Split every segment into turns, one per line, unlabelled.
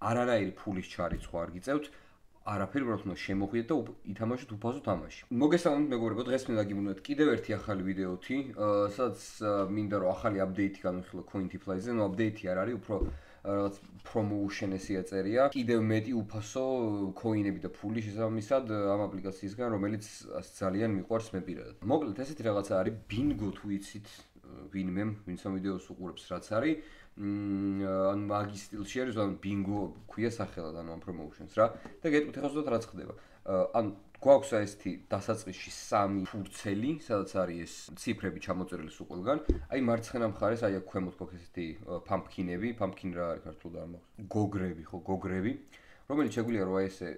არანაირი ფულის ჩარიცხვა არ გიწევთ. არაფერი უბრალოდ უნდა შემოხვიდეთ და ითამაშოთ უფასო თამაში. მოგესალმებით მეგობრებო, დღეს მე დაგიმუნოთ კიდევ ერთი ახალი ვიდეოთი, სადაც მინდა რომ ახალი აპდეიტი განვიხილო Cointiply-ზე, ნუ აპდეიტი არ არის, უფრო რაღაც promotion ესე აწერია. კიდევ მეტი უფასო coin-ები და ფული შესაბამისად ამ აპლიკაციისგან, რომელიც ძალიან მიყვარს მე პირადად. მოკლედ, ესეთი რაღაცა არის Bingo თუ იცით, ვინმე, ვინც ამ ვიდეოს უყურებს, რაც არის ან მაგის სტილში არის, ან ბინგო ქვია სახელად ანუ ამ პრომოუშენს რა. და გეტყვით ახლა ზუსტად რაც ხდება. ან გვაქვს ესეთი დასაწყისში სამი ფურცელი, სადაც არის ეს ციფრები ჩამოწერილი სულ ყველგან. აი მარცხენა მხარეს აი აქ ქვემოთ გვაქვს ესეთი პამპკინები, პამპკინ რა არის ქართულად არ მახსოვს. გოგრები, ხო, გოგრები, რომელიც შეგვიძლია რომ აი ესე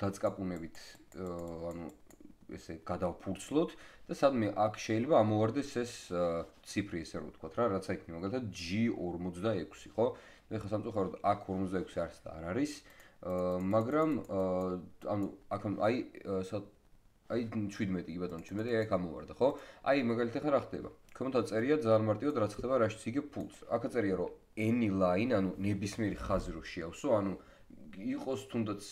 დაწყაპუნებით ანუ ესე გადავფურცლოთ და სადმე აქ შეიძლება ამოვარდეს ეს ციფრი ესე რომ ვთქვა რა, რაც აიქნება მაგალითად G46, ხო? და ხა სამწუხაროდ აქ 46 არის და არ არის. მაგრამ ანუ აქ აი აი 17 კი ბატონო 17 აი გამოვარდა ხო? აი მაგალითად ხა რა ხდება? კომენტა წერია ძალიან მარტივად რაც ხდება რაშიც იგებ ფულს. აქ წერია რომ any line ანუ ნებისმიერი ხაზი რო შეავსო, ანუ იყოს თუნდაც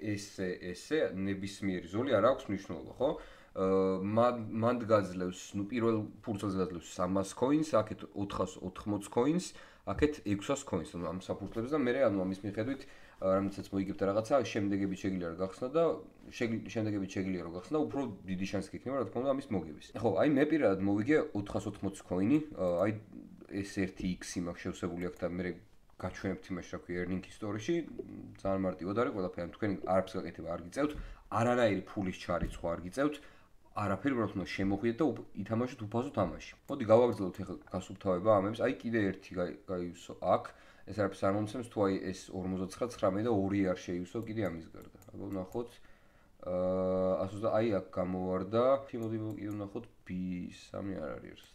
ესე ესე ნებისმიერი ზოლი არ აქვს მნიშვნელობა, ხო? აა მანდ გაძლევს, ну პირველ ფურცელს გაძლევს 300 coins, აქეთ 480 coins, აქეთ 600 coins, ანუ ამ საფურცლებს და მე ანუ ამის მიხედვით რამიცაც მოიგებთ რაღაცა, შემდეგები შეგიძლია რა გახსნა და შემდეგები შეგიძლია რა გახსნა, უფრო დიდი შანსი გექნება რა თქმა უნდა ამის მოგების. ხო, აი მე პირადად მოვიგე 480 coin-ი, აი ეს 1x-ი მაქვს შევსებული აქ და მე გაჩვენებთ იმას რა ქვია earning history-ში ძალიან მარტივად არის ყველაფერი თქვენ არაფერს გაკეთება არ გიწევთ არანაირი ფულის ჩარიცხვა არ გიწევთ არაფერი უბრალოდ უნდა შემოხვიდეთ და ითამაშოთ უფასო თამაში. მოდი გავაგრძელოთ ახლა გასუფთავება ამებს. აი კიდე ერთი გაიუსო აქ. ეს არაფერს არ მომცემს თუ აი ეს 59.9 და 2 არ შეიუსო კიდე ამის გარდა. აბა ვნახოთ. აა ასე და აი აქ გამოვარდა. მოდი კიდე ვნახოთ B3 არ არის ერთ.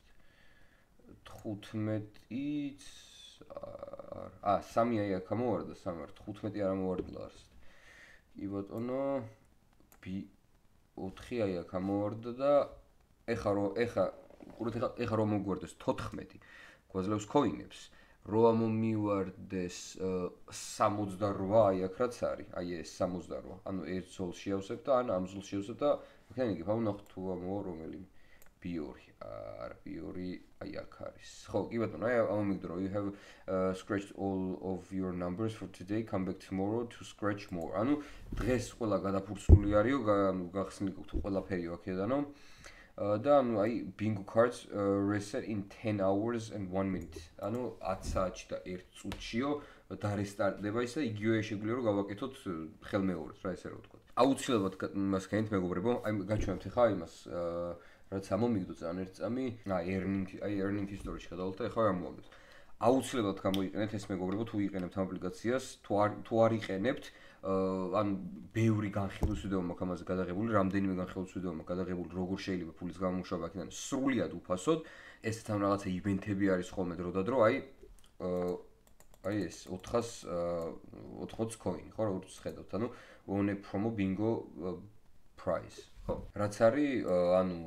15-იც ა 3 აი აქ ამოვარდა 3 არ 15 არ ამოვარდა არს კი ბატონო b 4 აი აქ ამოვარდა და ეხა რო ეხა ყურეთ ეხა ეხა რომ მოგვარდეს 14 გვაძლევს coin-ებს რო ამომივარდეს 68 აი აქ რაც არის. აი ეს 68 ანუ ერთ ზოლს შეავსებ და ან ამ ზოლს შეავსებ და მექანიკი ფაუნახ თუ ამოვა რომელიმე B2 არა B2 აი აქ არის. ხო კი ბატონო აი ამომიგდრო you have uh, scratched all of your numbers for today come back tomorrow to scratch more. ანუ დღეს ყველა გადაფურცული არისო ანუ გახსნილი გქთ ყველაფერი აქედანო და ანუ აი bingo cards uh, reset in 10 hours and 1 minute. ანუ 10 საათში და 1 წუთშიო დარესტარტდება ისა იგივე შეგვიძლია რომ გავაკეთოთ ხელმეორეს რა ესე რომ ვთქვა. აუცილებლად მას ქენთ მეგობრებო. აი გაჩვენებთ ხა იმას აა რაც ამომიგდო ძალიან ერთ წამი, აი earning აი earning history-ში გადავალთ და ეხლა ამოვაგდოთ. აუცილებლად გამოიყენეთ ეს მეგობრებო თუ იყენებთ ამ აპლიკაციას, თუ არ თუ არ იყენებთ, ან ბევრი განხილვის ვიდეო მაქვს ამაზე გადაღებული, რამდენიმე განხილვის ვიდეო მაქვს გადაღებული, როგორ შეიძლება ფულის გამომუშავება აქედან სრულად უფასოდ. ეს თან რაღაცა ივენთები არის ხოლმე დრო და დრო, აი აი ეს 480 coin, ხო, როგორც ხედავთ, ანუ one promo bingo price. ხო, რაც არის ანუ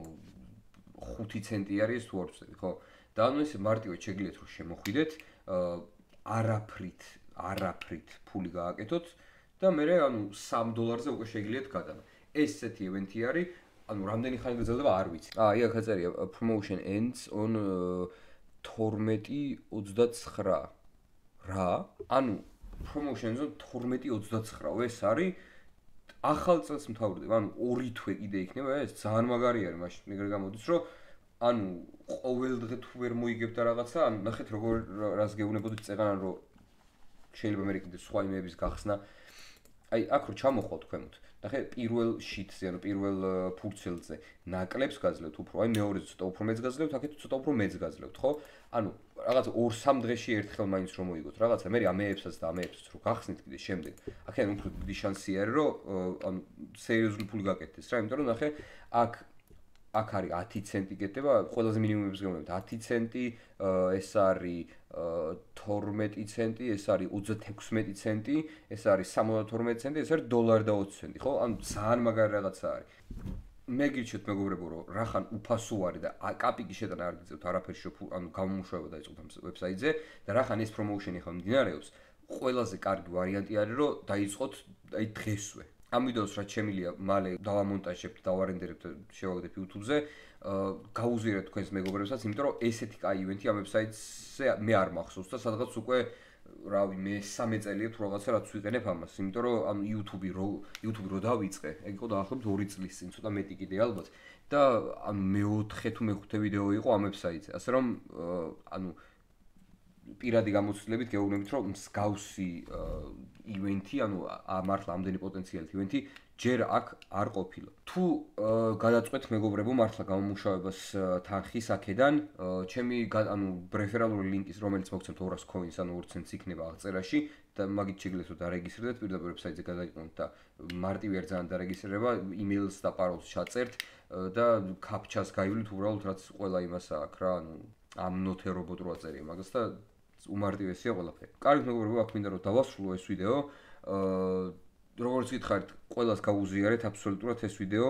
5 ცენტი არის ვწდები, ხო? და ანუ ეს მარტივად შეგიძლიათ რომ შემოხვიდეთ, არაფრით, არაფრით ფული გააკეთოთ და მე ანუ 3 დოლარზე უკვე შეგიძლიათ გადანა. ეს ესეთი ივენთი არის, ანუ რამდენი ხანი გრძელდება არ ვიცი. აა, იქ აწერია promotion ends on 12:29. რა? ანუ promotion-ზე 12:29. ეს არის ახალ წელს მთავრდება, ანუ ორი თვე კიდე იქნება ეს, ძალიან მაგარი არის მაშინ, მეგრე გამოდის, რომ ანუ ყოველ დღე თუ ვერ მოიგებთ რაღაცა, ანუ ნახეთ როგორ რას გეუბნებოდით წეღან რომ შეიძლება მე კიდე სხვა იმების გახსნა. აი, აქ რო ჩამოხვალ თქვენოთ. ნახე პირველ შიტზე, ანუ პირველ ფურცელზე ნაკლებს გაძლევთ უფრო, აი მეორეზე ცოტა უფრო მეც გაძლევთ, აქეთ ცოტა უფრო მეც გაძლევთ, ხო? ანუ რაღაც 2-3 დღეში ერთხელ მაინც რომ მოიგოთ რაღაცა, მე ამეებსაც და ამეებსაც რო გახსნით კიდე შემდეგ. აქედან უფრო დიდი შანსი არის, რომ ანუ სერიოზული ფული გაკეთდეს რა, იმიტომ რომ ნახე აქ აქ არის 10 ცენტი გეტება, ყველაზე მინიმუმებს გემოვნებთ 10 ცენტი, ეს არის 12 ცენტი, ეს არის 36 ცენტი, ეს არის 72 ცენტი, ეს არის დოლარი და 20 ცენტი, ხო? ანუ ძალიან მაგარი რაღაცა არის. მე გიჩვენთ მეგობრებო, რომ რახან უფასო არის და კაპიკი შეტანა არ გიწევთ არაფერში, ანუ გამომუშავება დაიწყოთ ამ ვებსაიტზე და რახან ეს პრომოუშენი ხომ მდინარეობს, ყველაზე კარგი ვარიანტი არის რომ დაიწყოთ აი დღესვე. ამ ვიდეოს რაც შემილია მალე დავამონტაჟებთ, დავარენდერებთ, შევაგდებ YouTube-ზე. გაუზიარეთ თქვენს მეგობრებსაც, იმიტომ რომ ესეთი კაი ივენთი ამ ვებსაიტზე მე არ მახსოვს და სადღაც უკვე რავი მე 13 წელია თუ რაღაცა რაც ვიყენებ ამას, იმიტომ რომ ამ YouTube-ი რო YouTube-ი რო დავიწყე, ეგ იყო დაახლოებით 2 წლის წინ, ცოტა მეტი კიდე ალბათ და ამ მე-4 თუ მე-5 ვიდეო იყო ამ ვებსაიტზე. ასე რომ ანუ პირადი გამოცდილებით გეუბნებით რომ მსგავსი ივენთი, ანუ მართლა ამდენი პოტენციალით ივენთი ჯერ აქ არ ყოფილა. თუ გადაწყვეტ მეგობრებო მართლა გამომუშავებას თანხის აქედან, ჩემი ანუ პრეფერალური ლინკის რომელიც მოგცემთ 200 coins ანუ 2 cents იქნება აღწერაში და მაგით შეგიძლიათ რომ დარეგისტრირდეთ პირდაპირ ვებსაიტზე გადაიყვანოთ და მარტივი არ ძალიან დარეგისტრირება, იმეილს და პაროლს ჩაწერთ და კაპჩას გაივლით უბრალოდ რაც ყველა იმას აქვს რა, ანუ ამ ნოთე რობოტ რო აწერია მაგას და უმარტივესია ყველაფერი. კარგი მეგობრებო, აქ მინდა რომ დავასრულო ეს ვიდეო. აა როგორც გითხარით, ყველას გაუზიარეთ აბსოლუტურად ეს ვიდეო,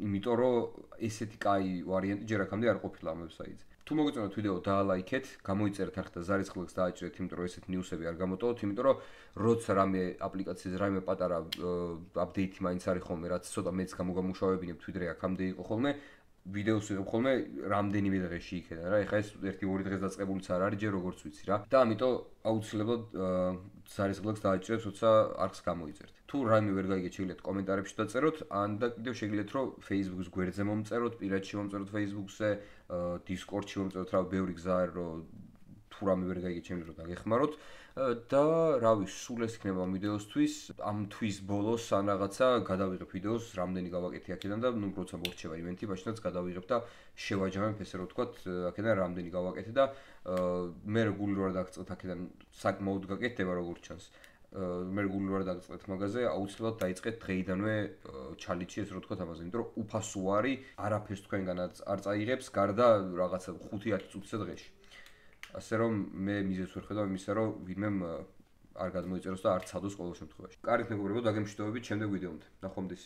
იმიტომ რომ ესეთი კაი ვარიანტი ჯერ აქამდე არ ყოფილა ამ ვებსაიტზე. თუ მოგეწონათ ვიდეო, დაალაიქეთ, გამოიწერეთ ახლა და ზარისხლებს დააჭერეთ, იმიტომ რომ ესეთი ნიუსები არ გამოტოვოთ, იმიტომ რომ როცა რამე აპლიკაციაზე რამე პატარა აპდეიტი მაინც არის ხოლმე, რაც ცოტა მეც გამოგამუშავებინებ თვითონ აქამდე იყო ხოლმე, ვიდეოს ვიღებ ხოლმე რამდენიმე დღეში იქიდან რა. ეხლა ეს 1-2 დღეს დაწყებულიც არ არის, ჯერ როგორც ვიცი რა. და ამიტომ აუცილებლად ზარისგლებს დააჭერეთ, როცა არქს გამოიწერთ. თუ რაიმე ვერ გაიგეთ, შეგიძლიათ კომენტარებში დაწეროთ, ან და კიდევ შეგიძლიათ რომ Facebook-ის გვერდზე მომწეროთ, პირადში მომწეროთ Facebook-ზე, Discord-ში მომწეროთ, რა ბევრი გზაა რომ თუ რამე ვერ შეგიძლიათ რომ დაგეხმაროთ. და რავი, სულ ეს იქნება ვიდეოსთვის. ამ თვის ბოლოს ან რაღაცა გადავიღებ ვიდეოს, რამდენი გავაკეთე აქედან და ნუ როცა მორჩება ივენთი, მაშინაც გადავიღებ და შევაჯამებ ესე რომ ვთქვათ, აქედან რამდენი გავაკეთე და მე რეგულარულად აღწევთ აქედან საკმაოდ გაკეთდება როგორც ჩანს. მე რეგულარულად აღწევთ მაგაზე, აუცილებლად დაიწყეთ დღეიდანვე ჩალიჩი ესე რომ ვთქვათ ამაზე, იმიტომ რომ უფასო არის, არაფერს თქვენგანაც არ წაიღებს, გარდა რაღაცა 5-10 წუთზე დღეში. ასე რომ მე მიზეს ვერ ხედავ იმისა რომ ვინმე არ გადმოიწეროს და არ ცადოს ყოველ შემთხვევაში. კარგით მეგობრებო, დაგემშვიდობებით შემდეგ ვიდეომდე. ნახვამდის.